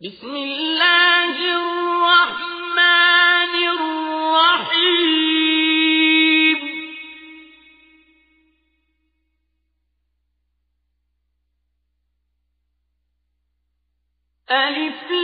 بسم الله الرحمن الرحيم. ألف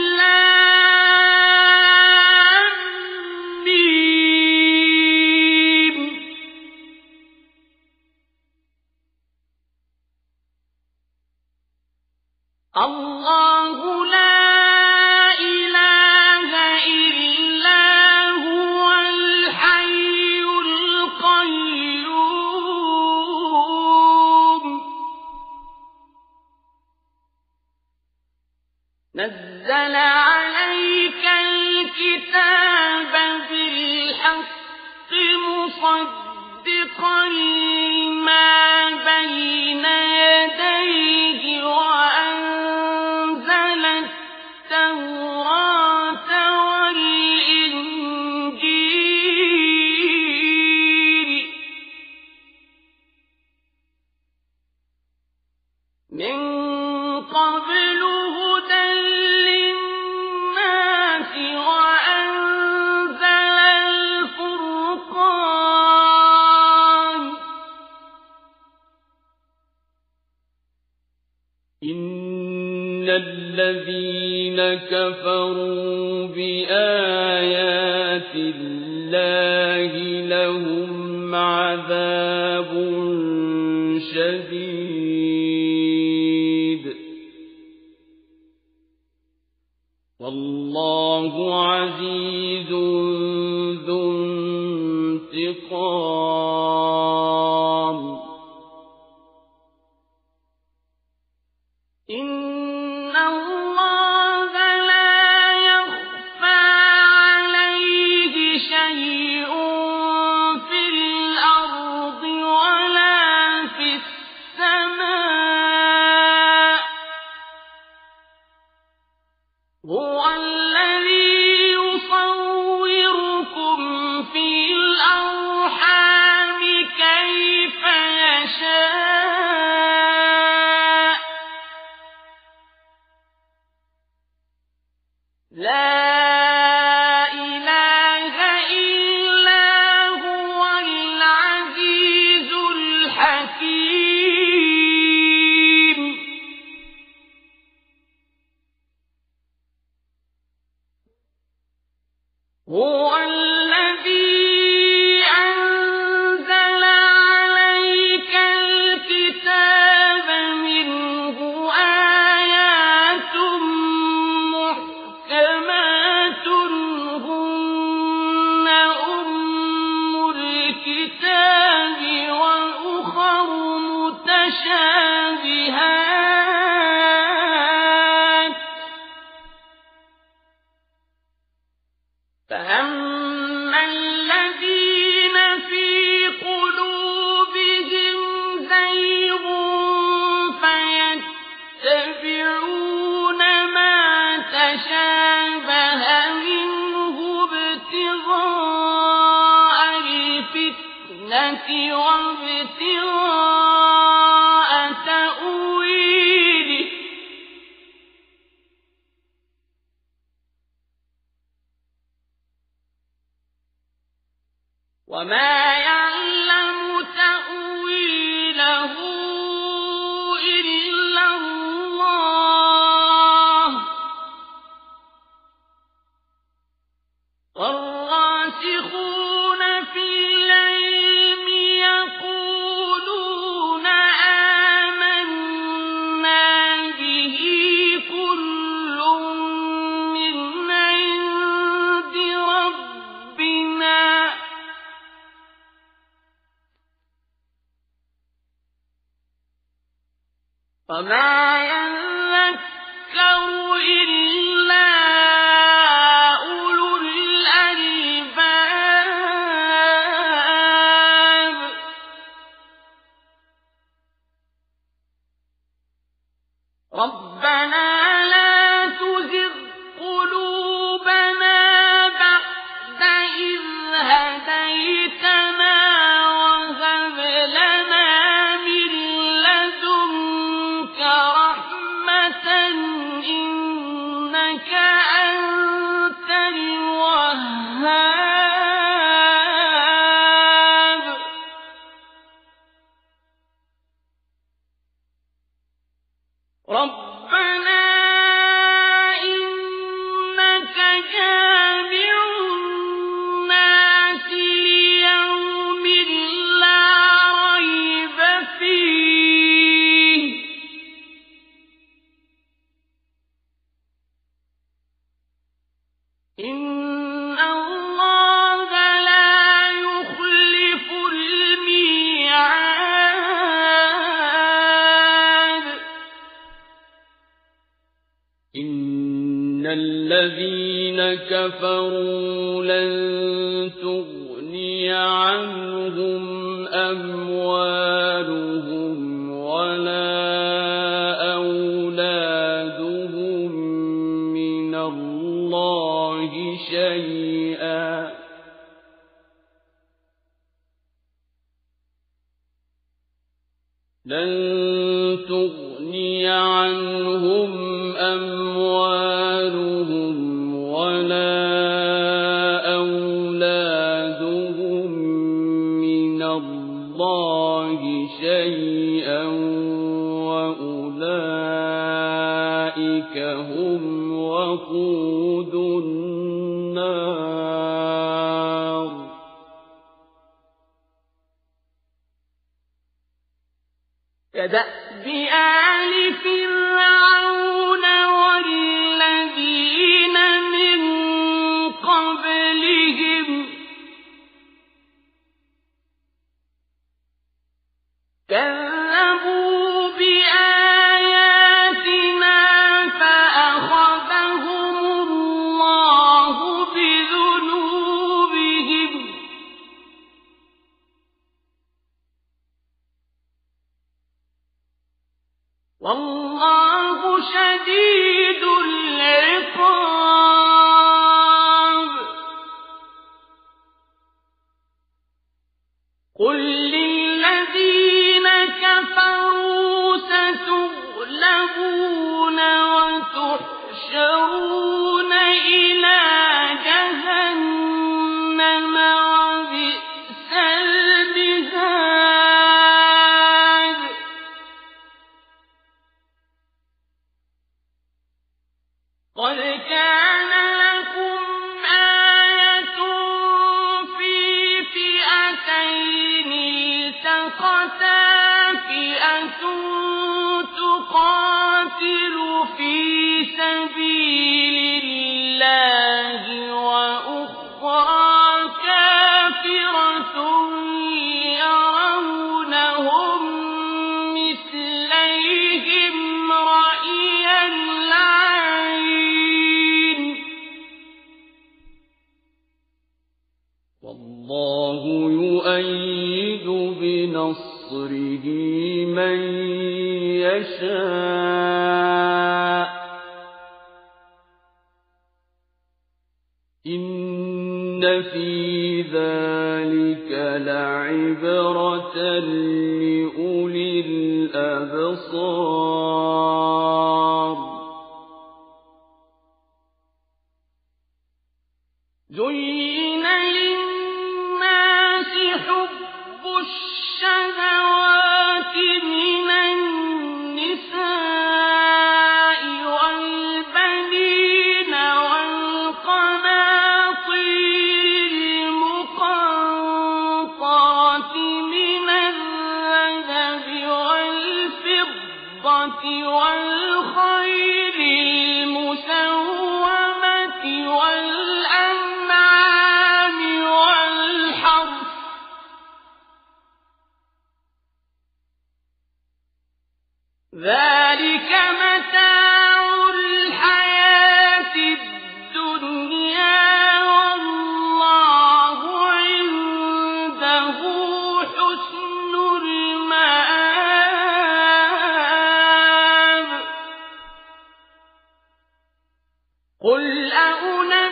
قل أنبئكم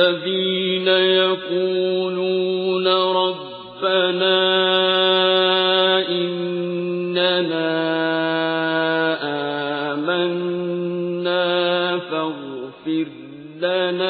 الذين يقولون ربنا إننا آمنا فاغفر لنا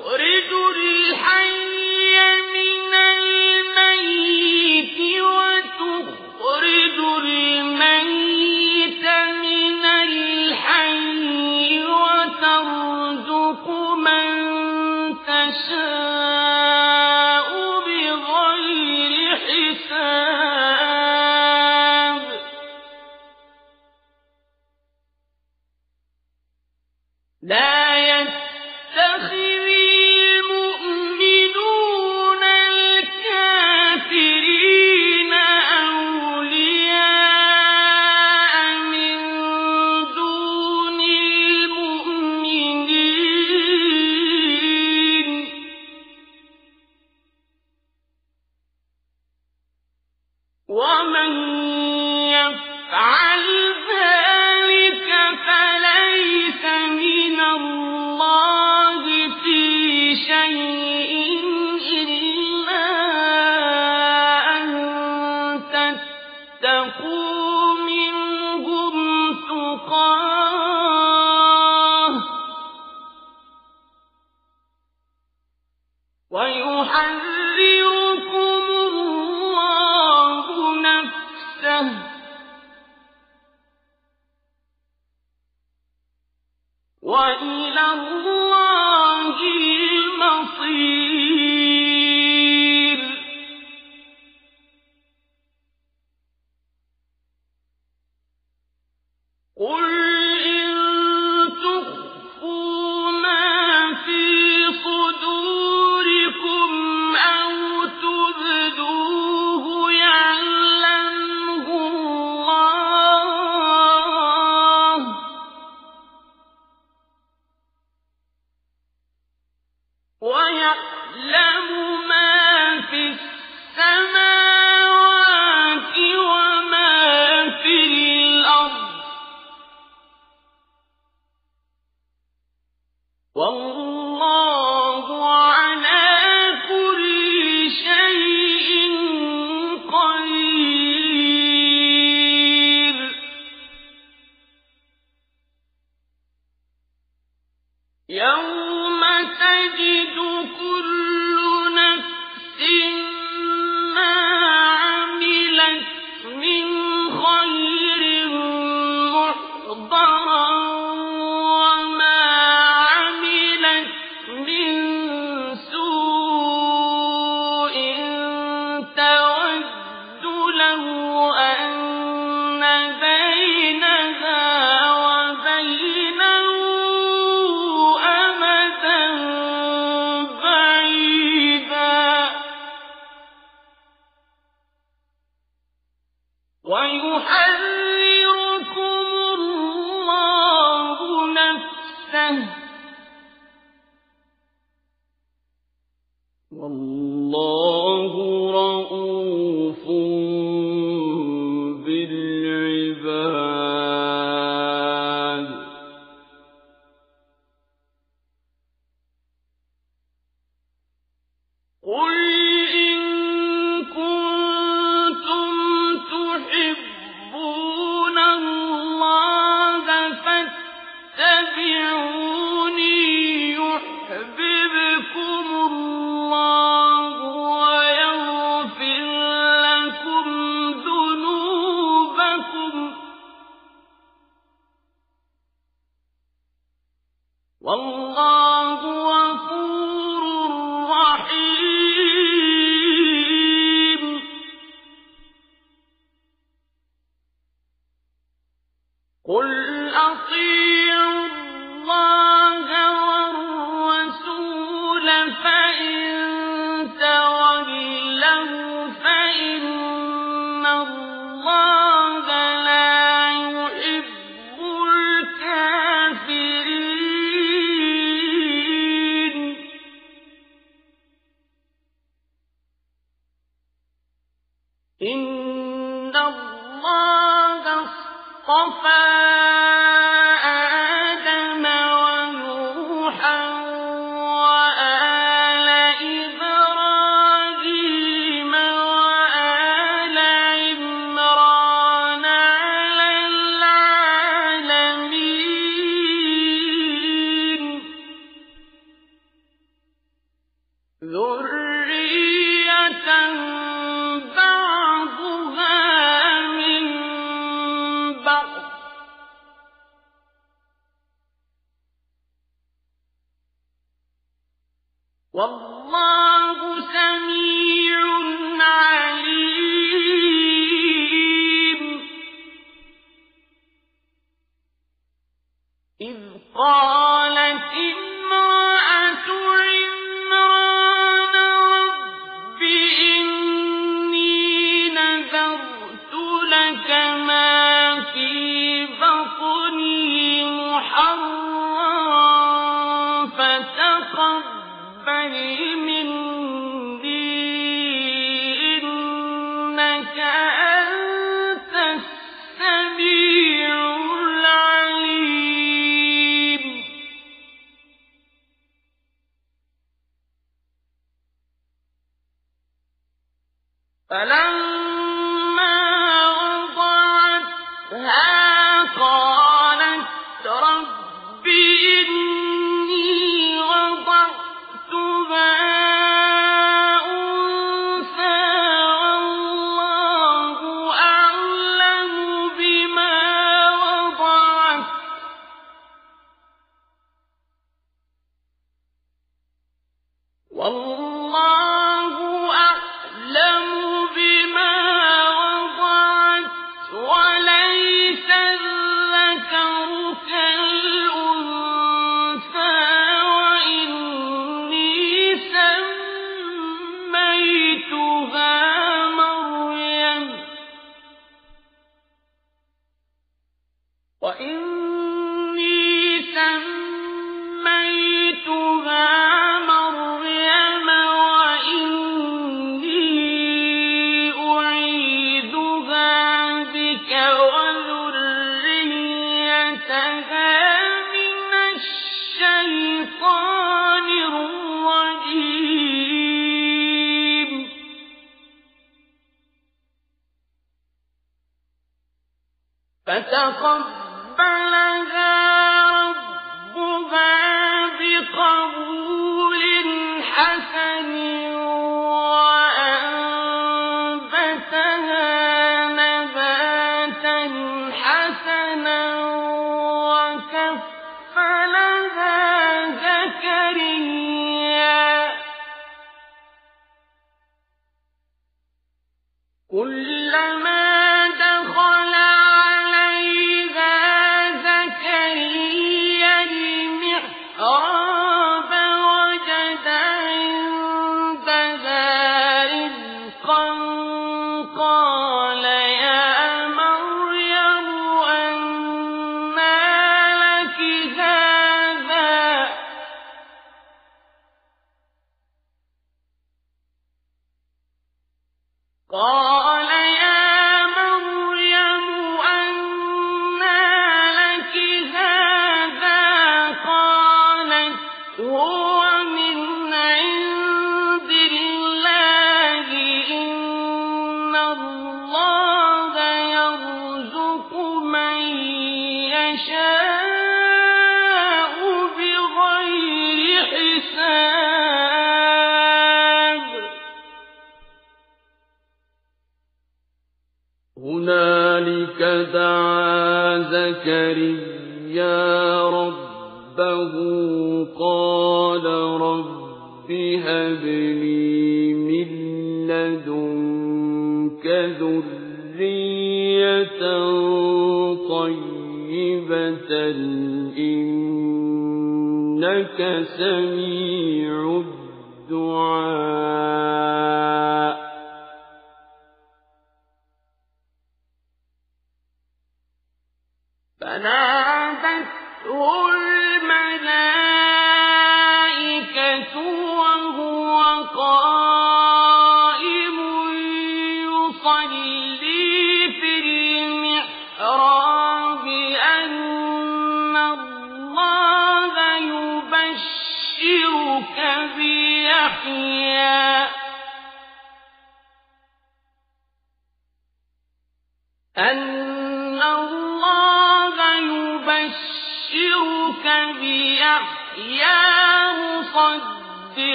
اصْطَفَىٰ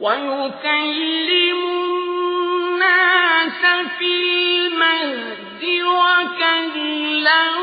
ويكلم الناس في المهد وكلم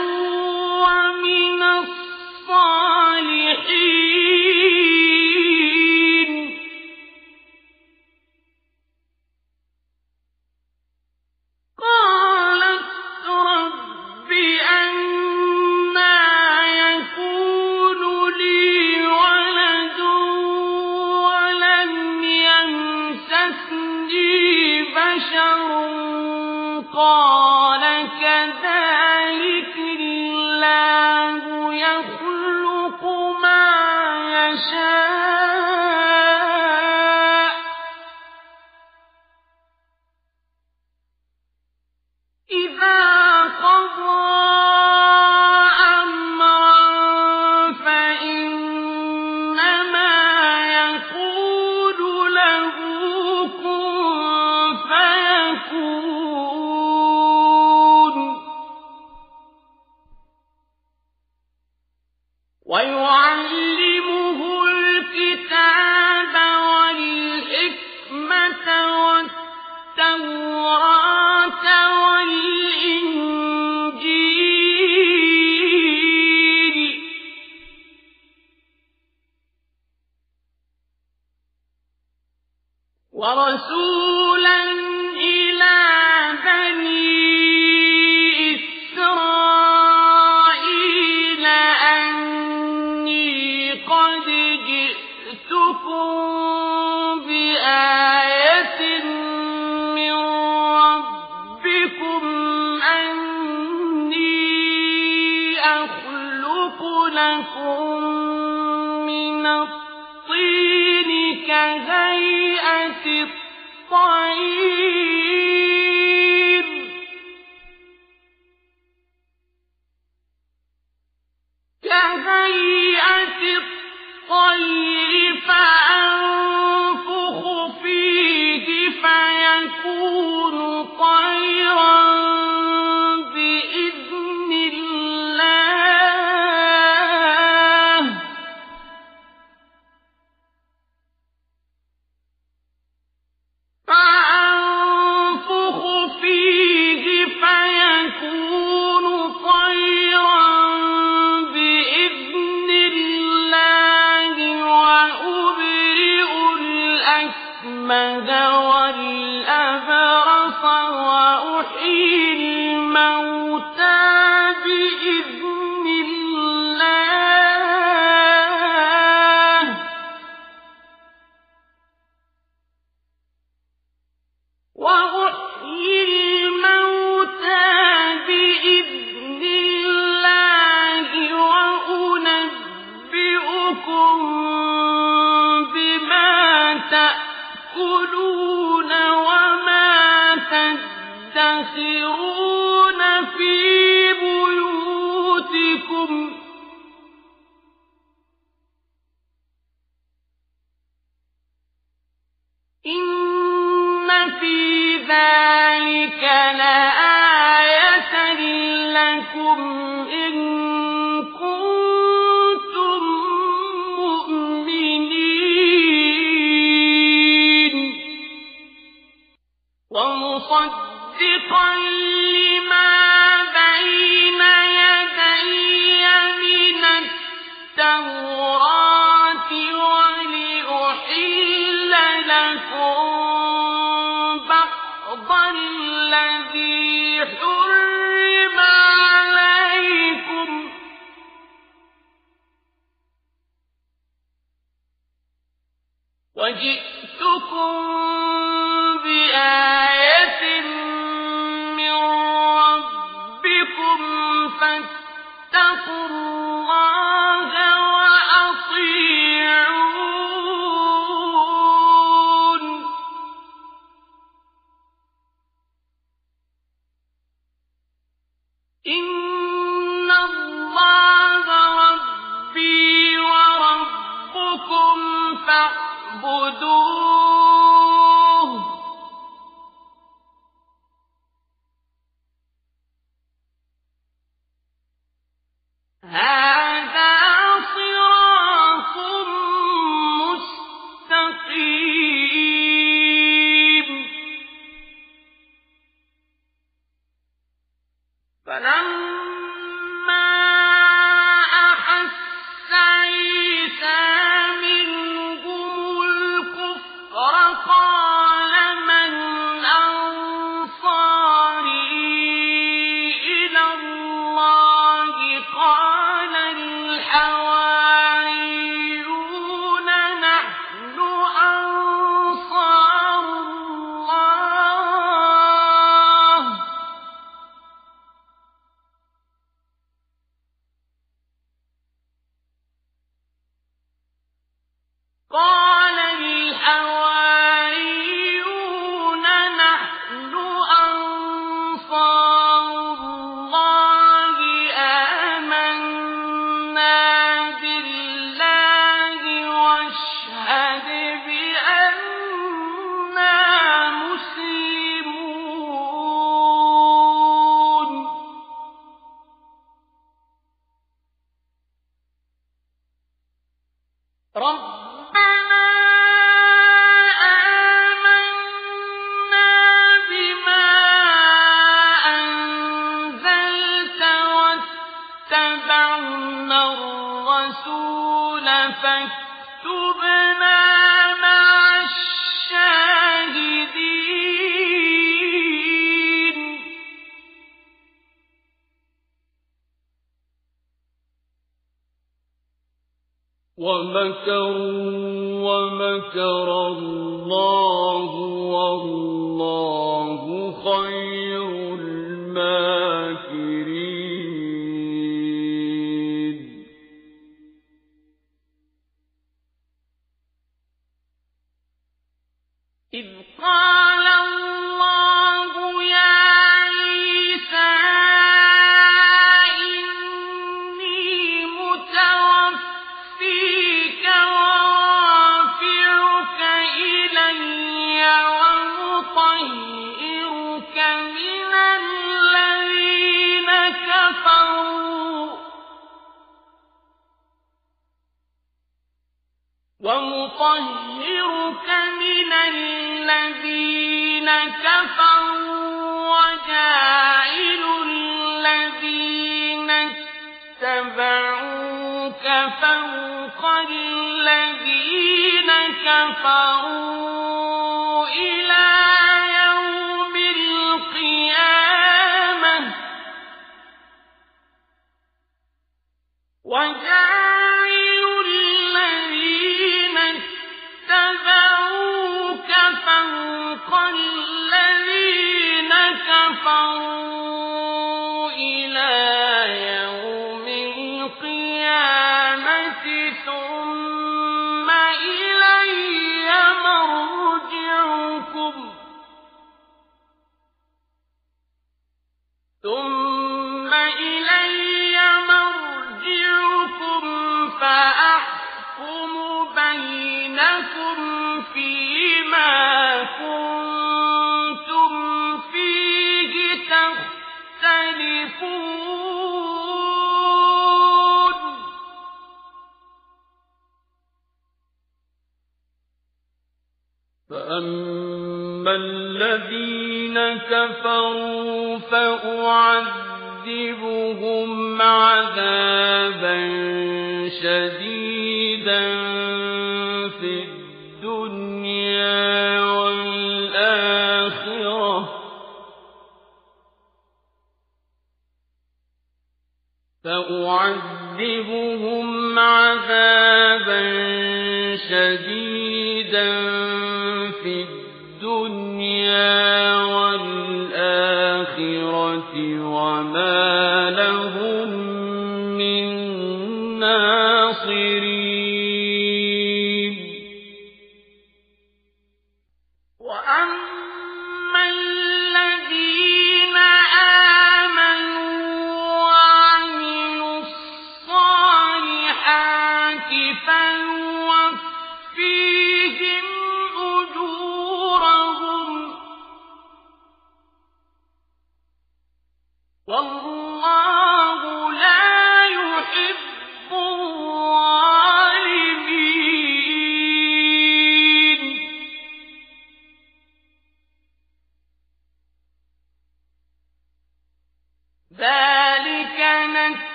الصَّالِحَاتِ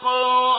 خَلَقَ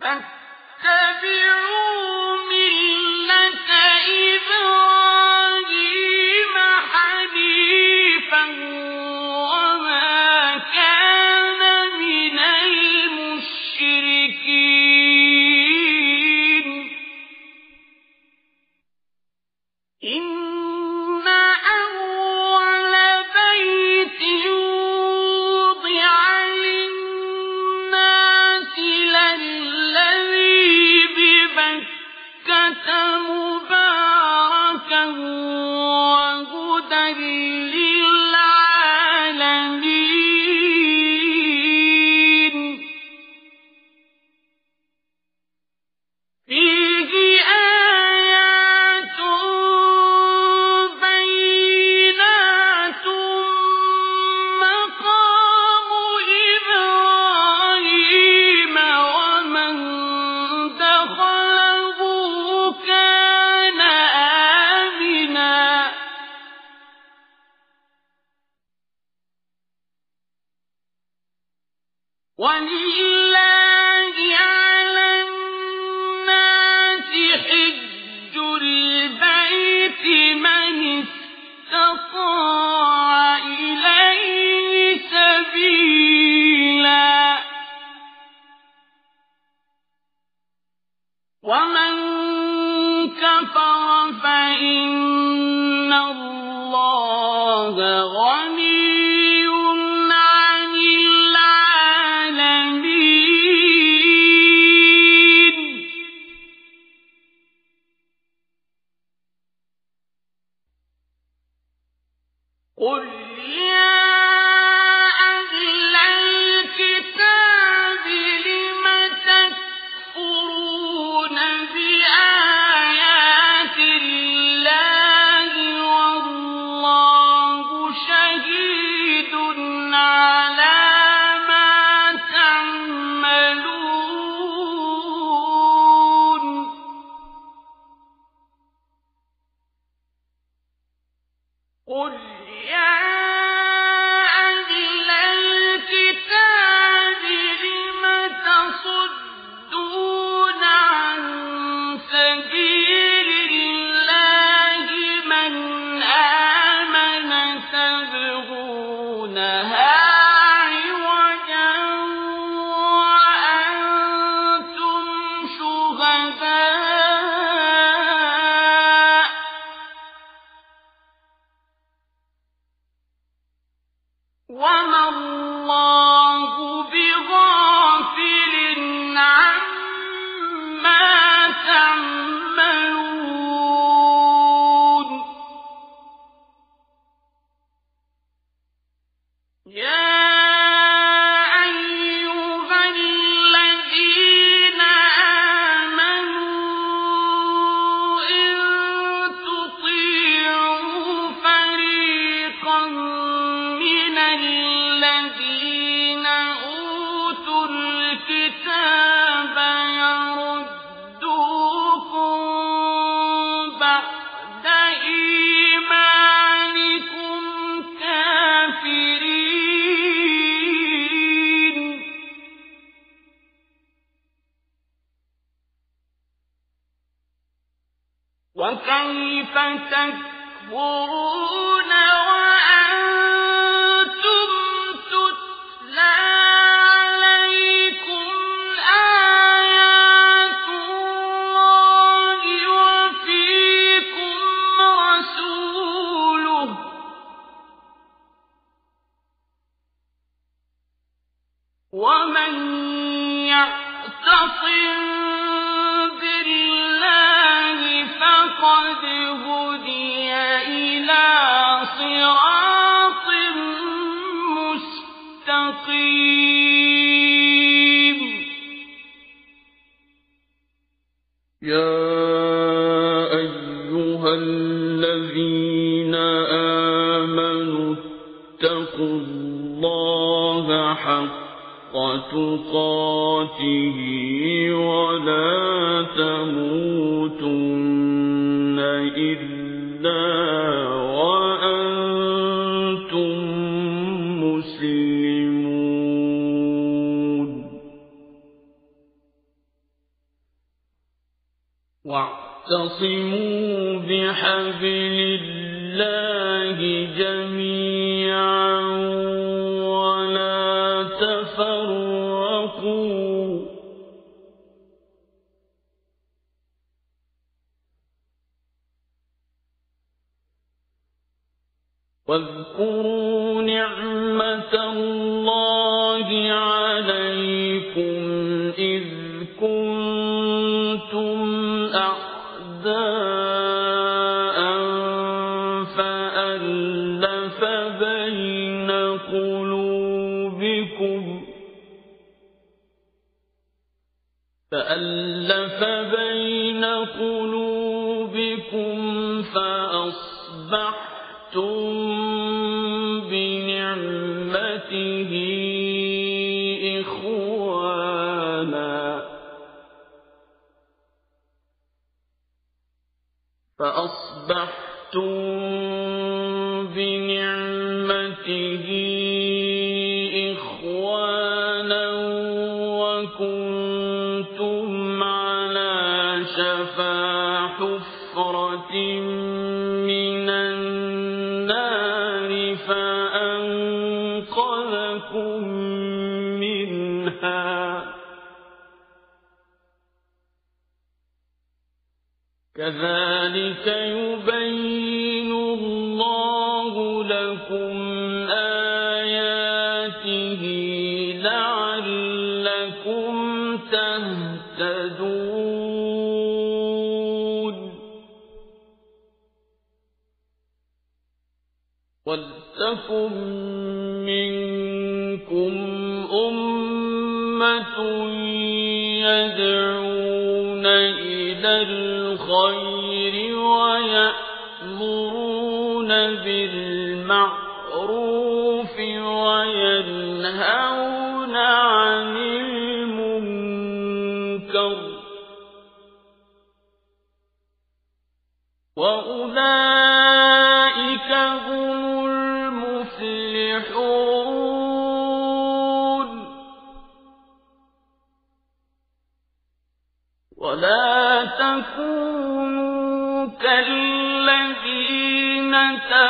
ولا واعتصموا بحبل الله جميعا. كذلك يبين الله لكم آياته لعلكم تهتدون. ولتكن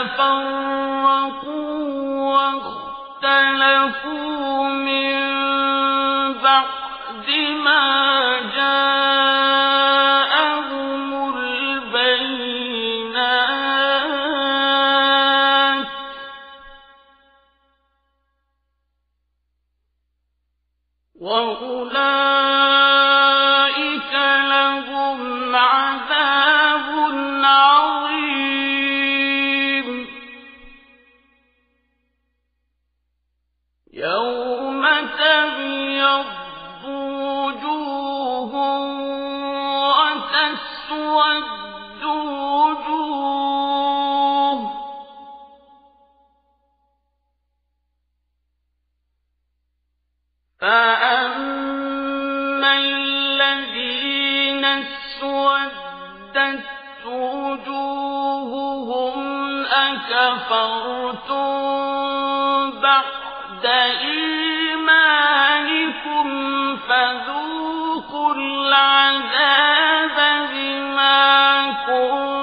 تفرقوا واختلفوا من فذوقوا العذاب بما كنتم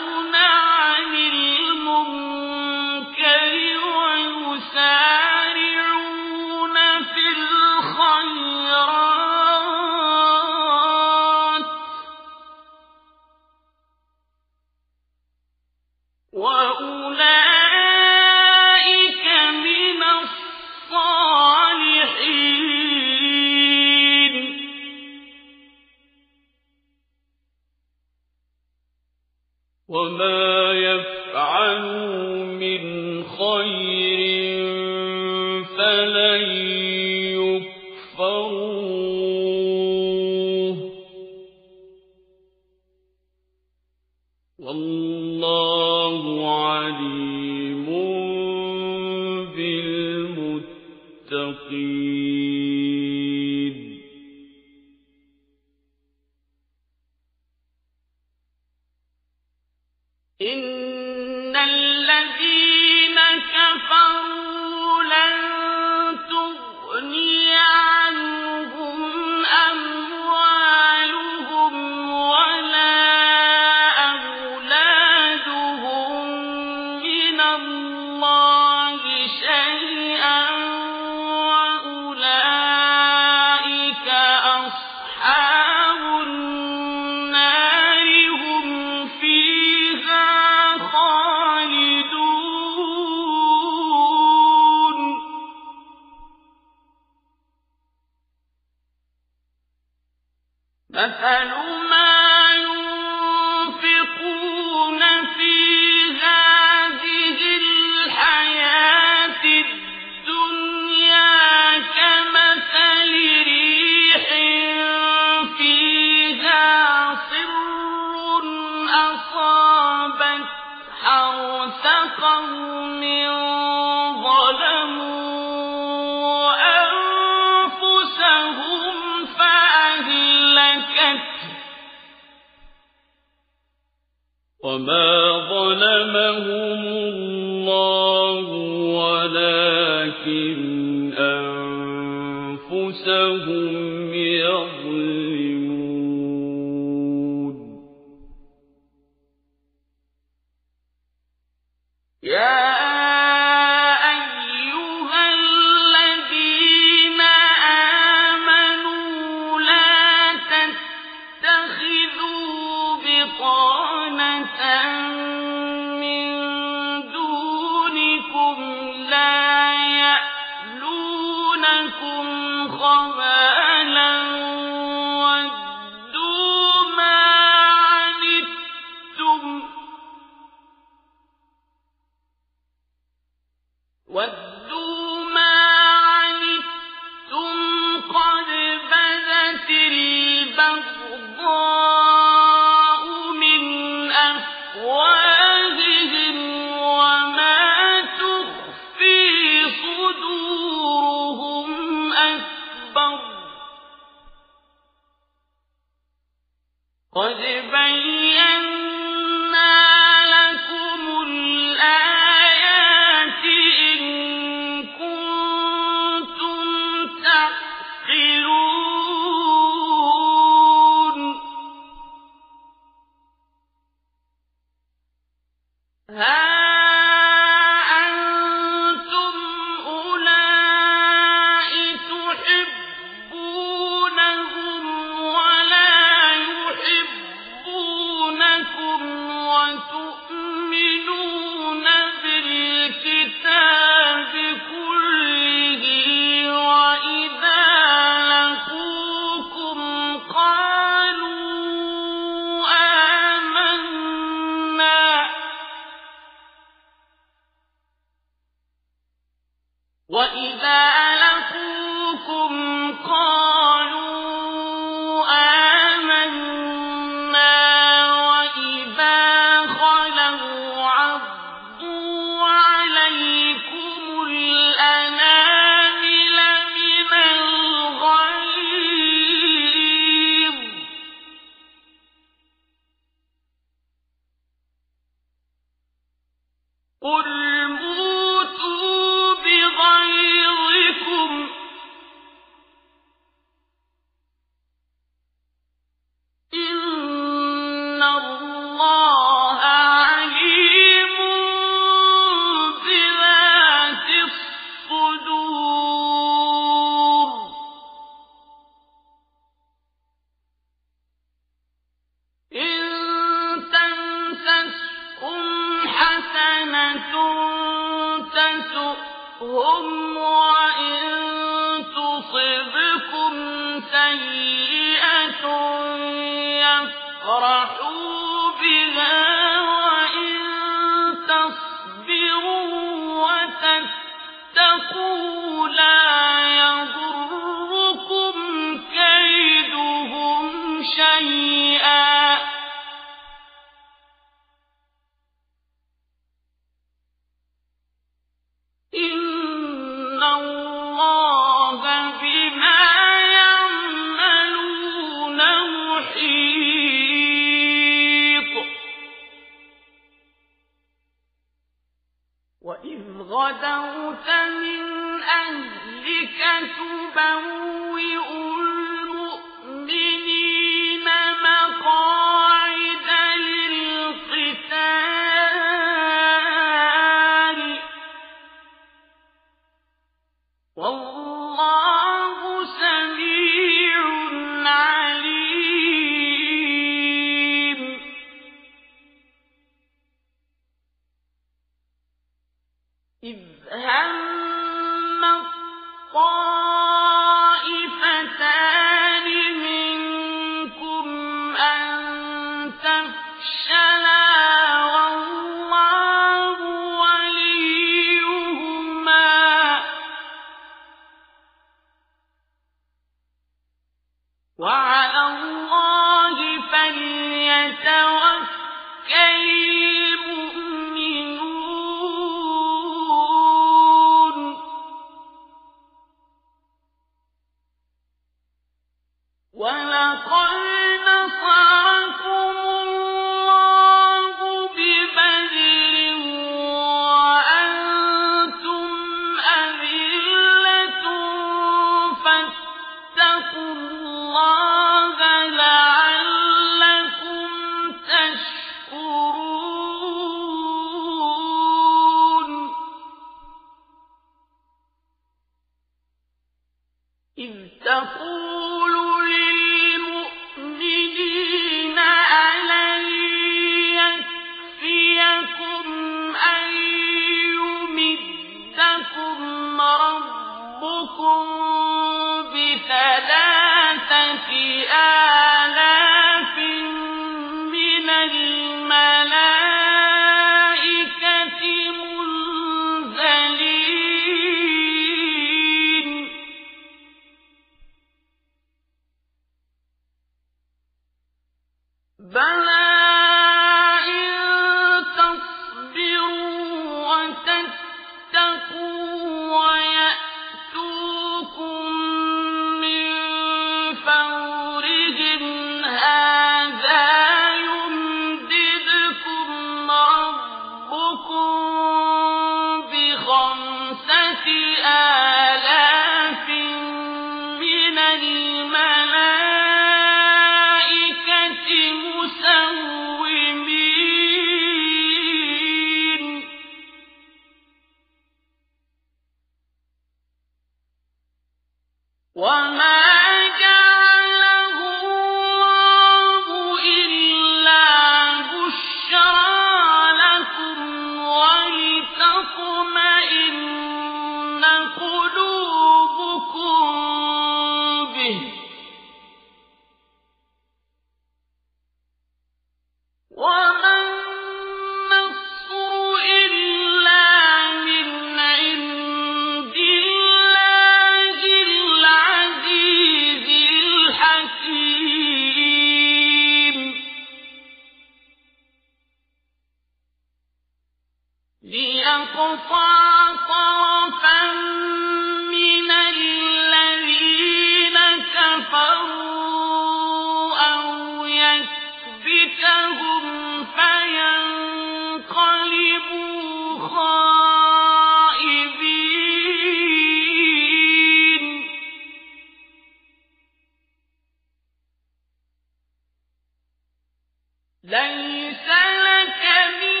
ليس لك من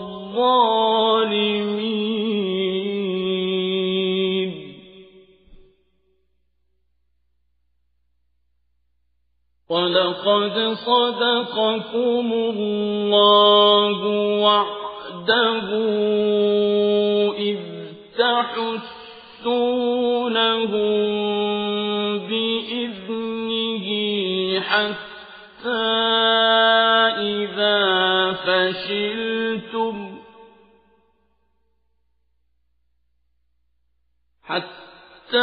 الظالمين. ولقد صدقكم الله وعده إذ تحسونهم بإذنه حتى فشلتم. حتى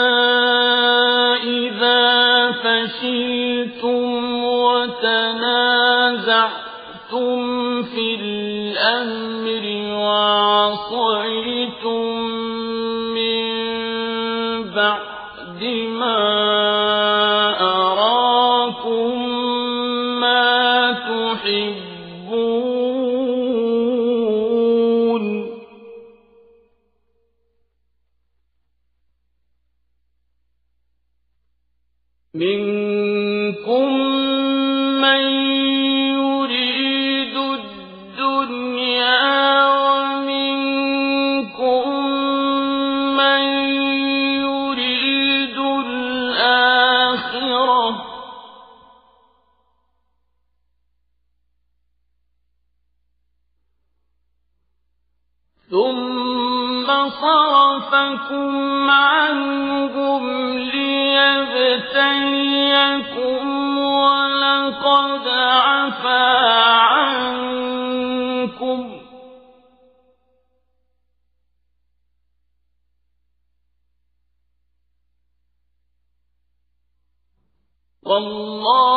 إذا فشلتم وتنازعتم في الأمر وعصيتم يَصُدَّكُمْ عَنْهُمْ لِيَبْتَلِيَكُمْ وَلَقَدْ عَفَا عَنْكُمْ وَاللَّهُ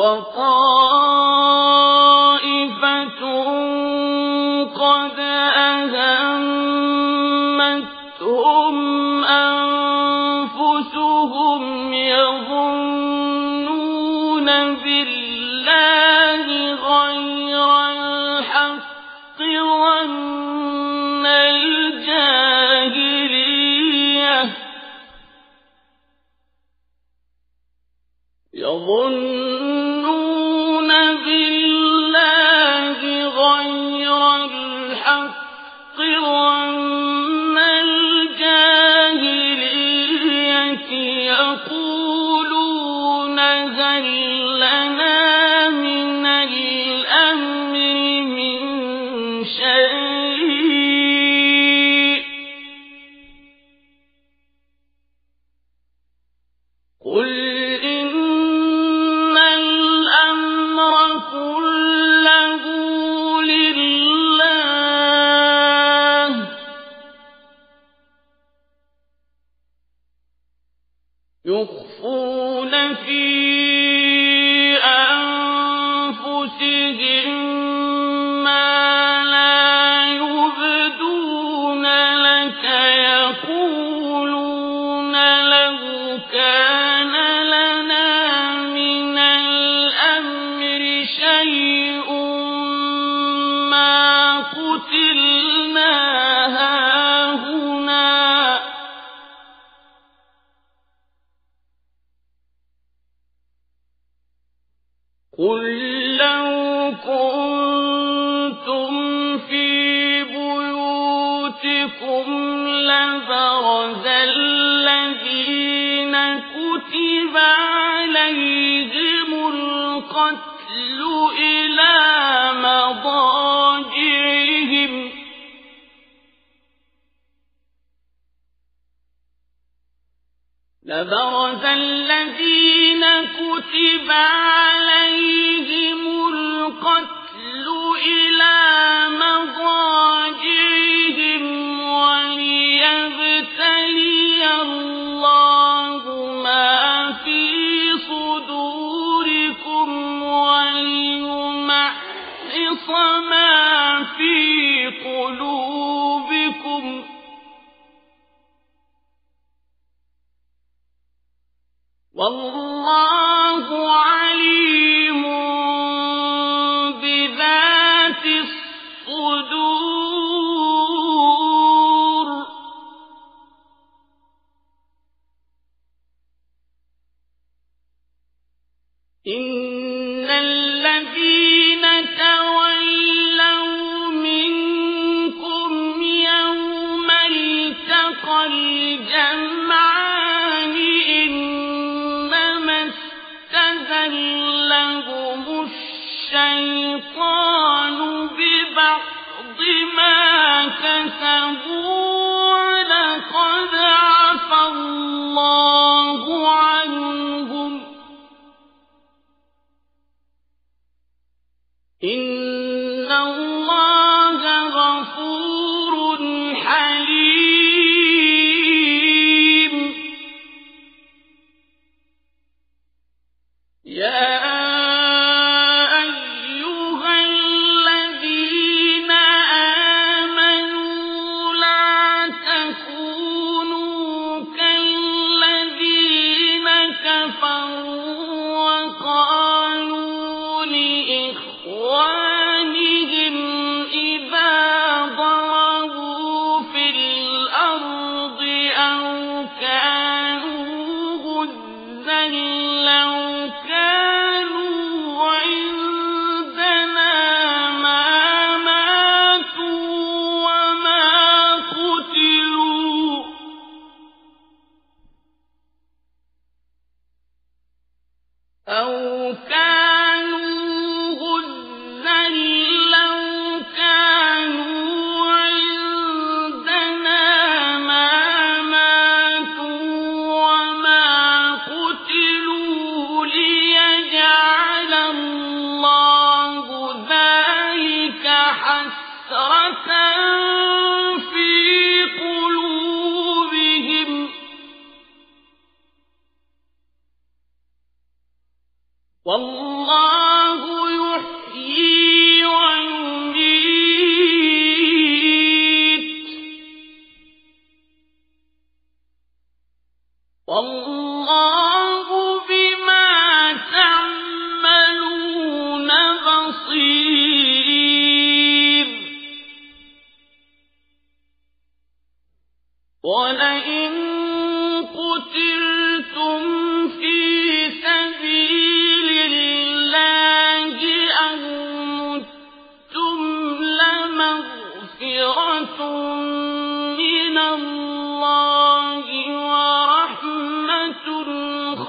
وطائفة قد أهمتهم أنفسهم يظنون بالله غير الحق ظن الجاهلية يظن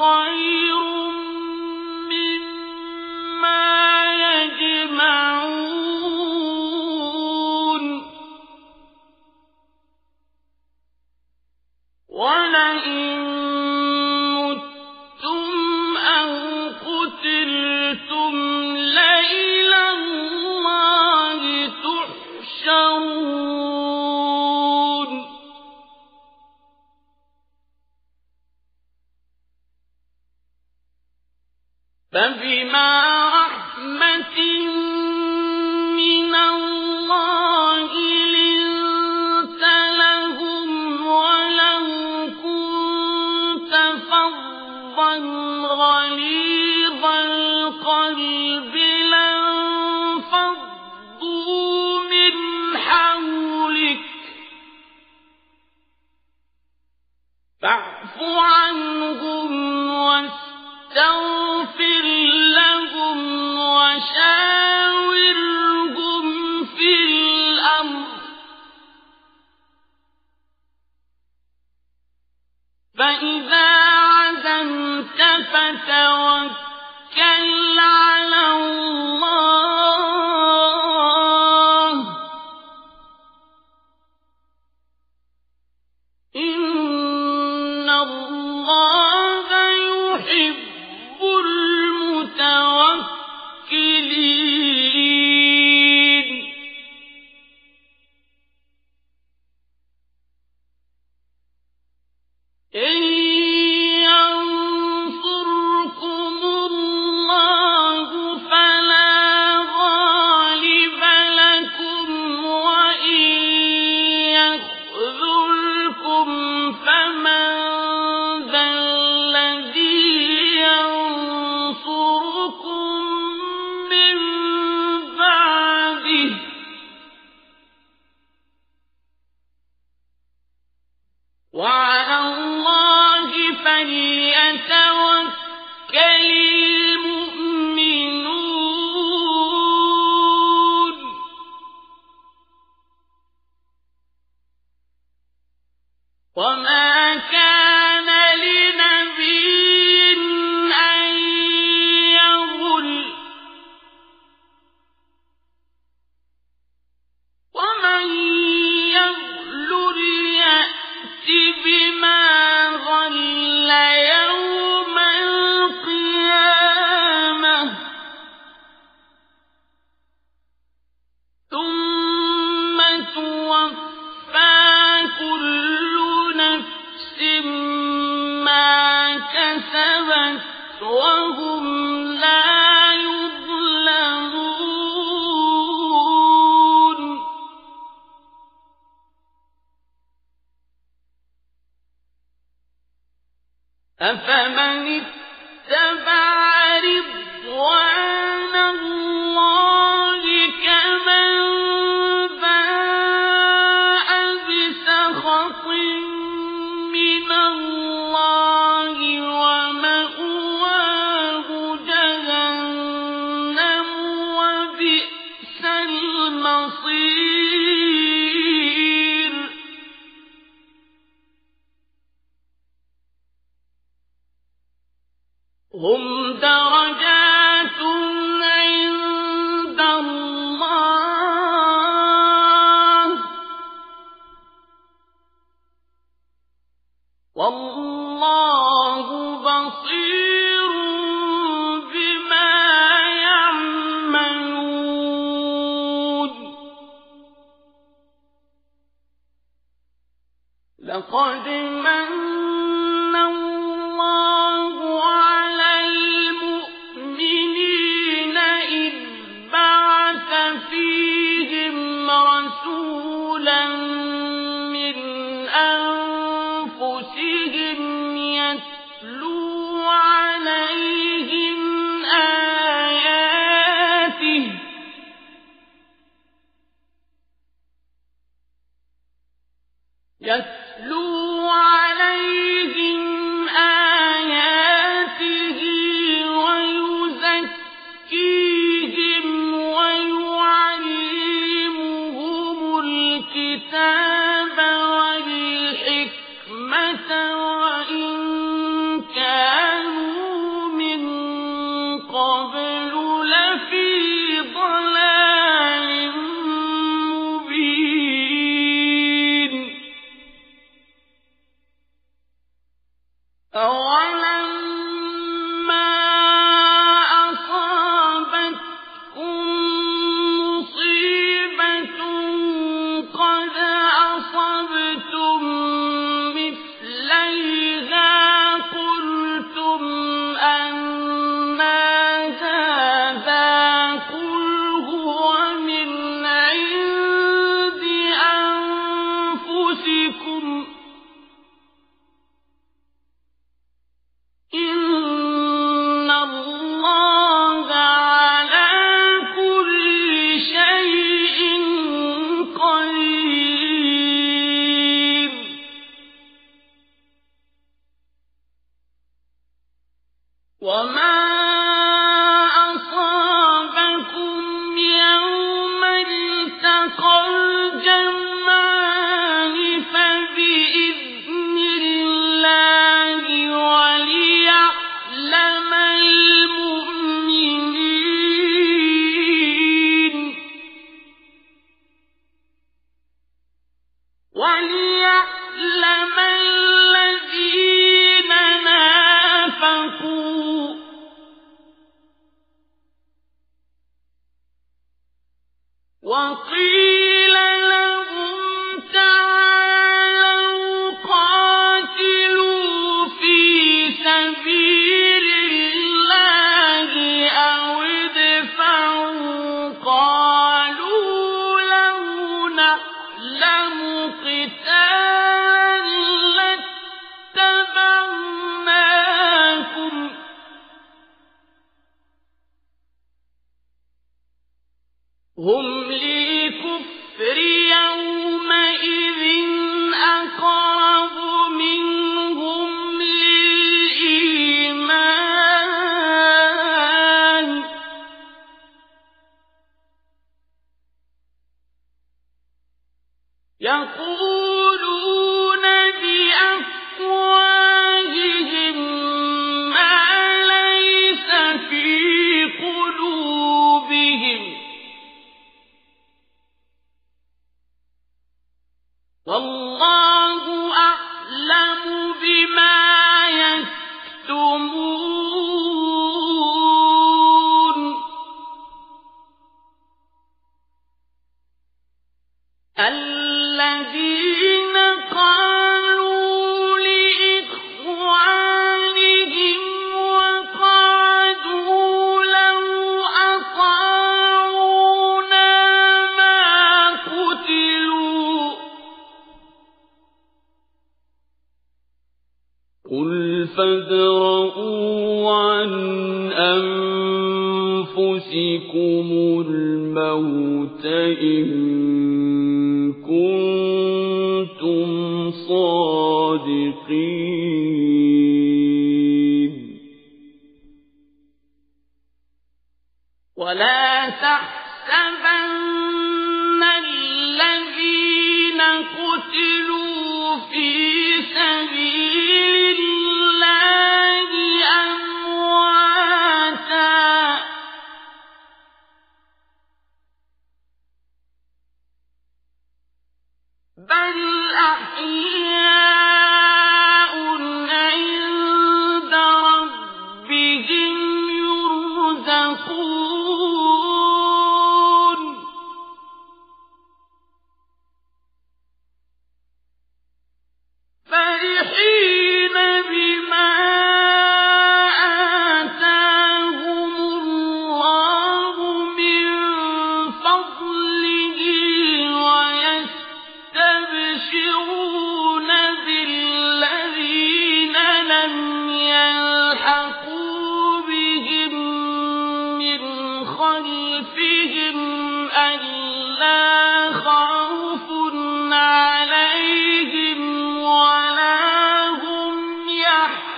خير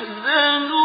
تحزنون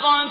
فإن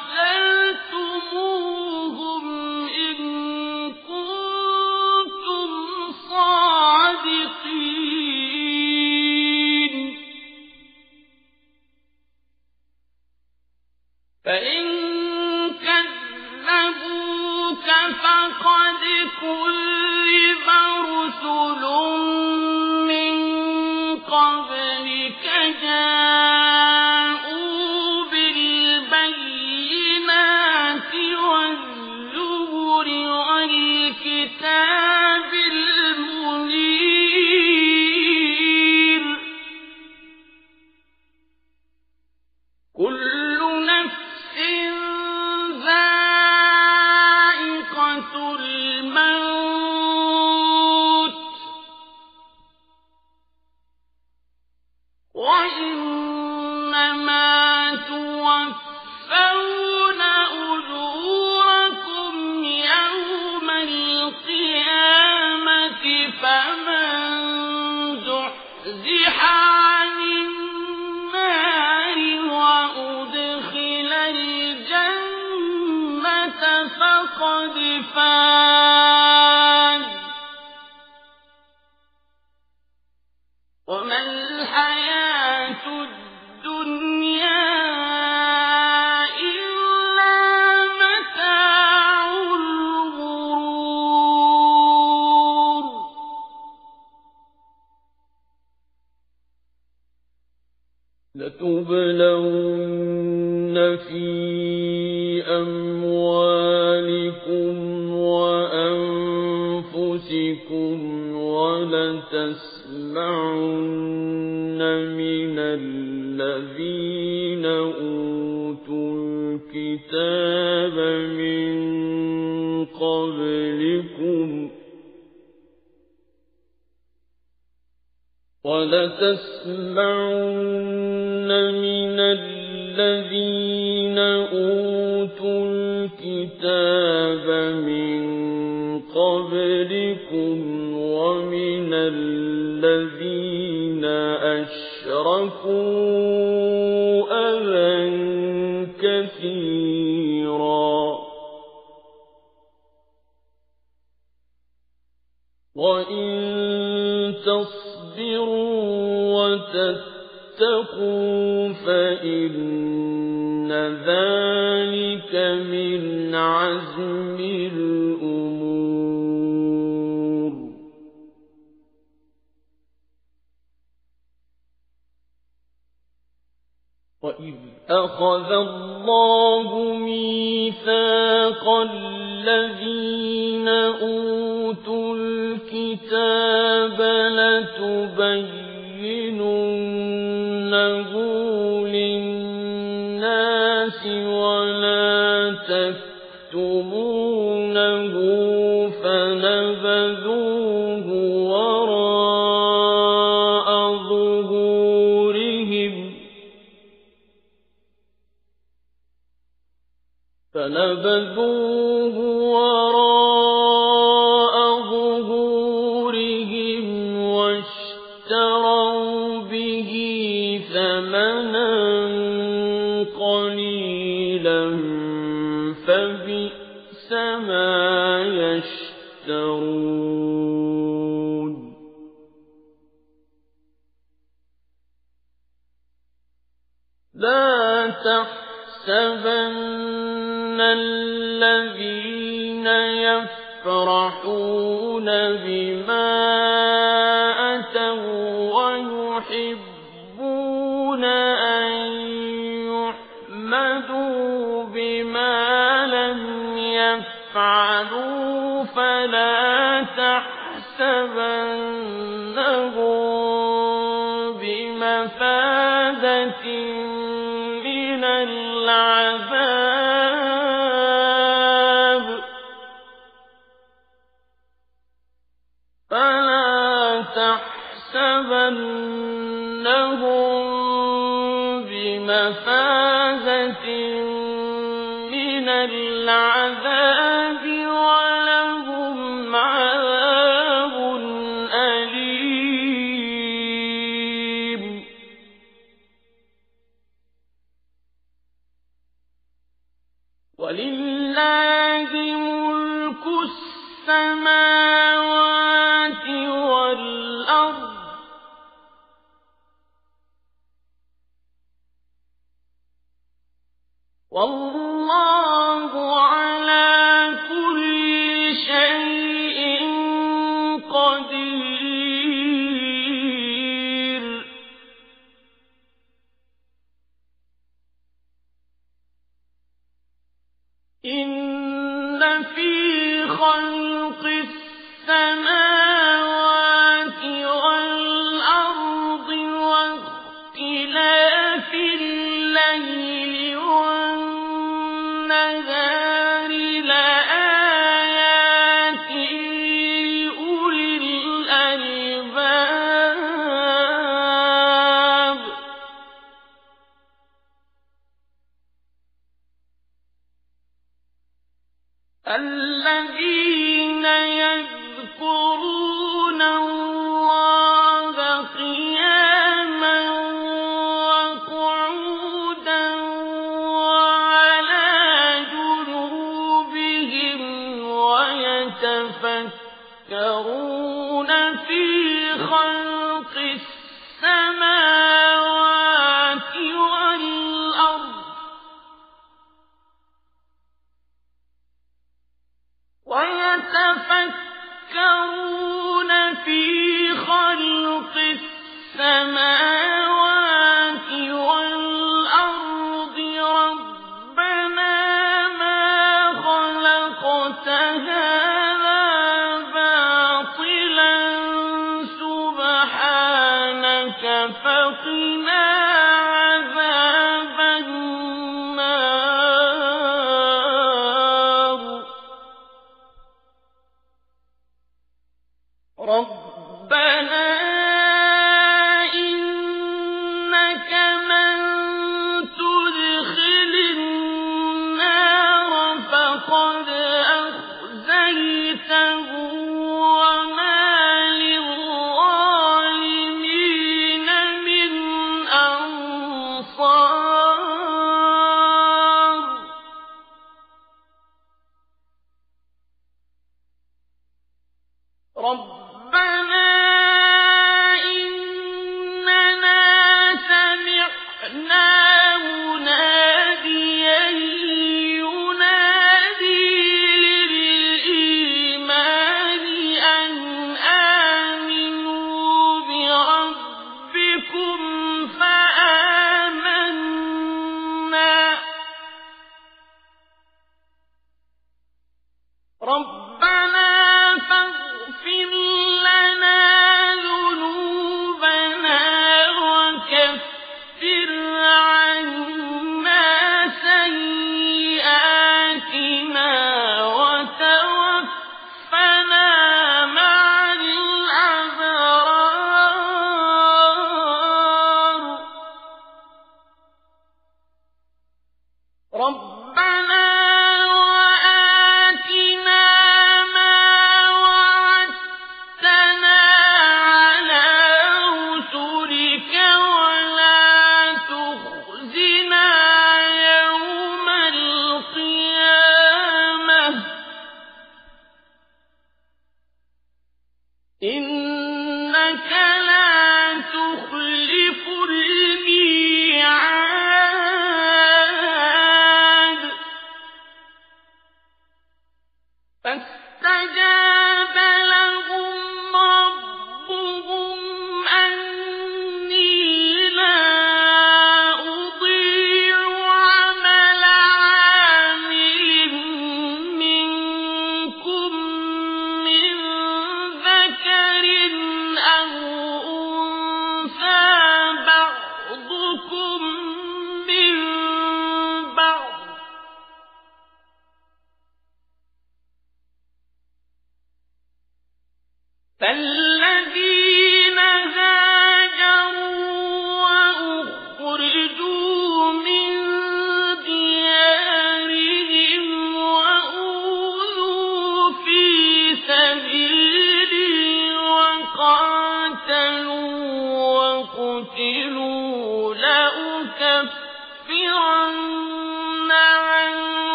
تجري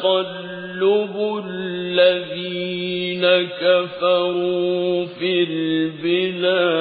تقلب الذين كفروا في البلاد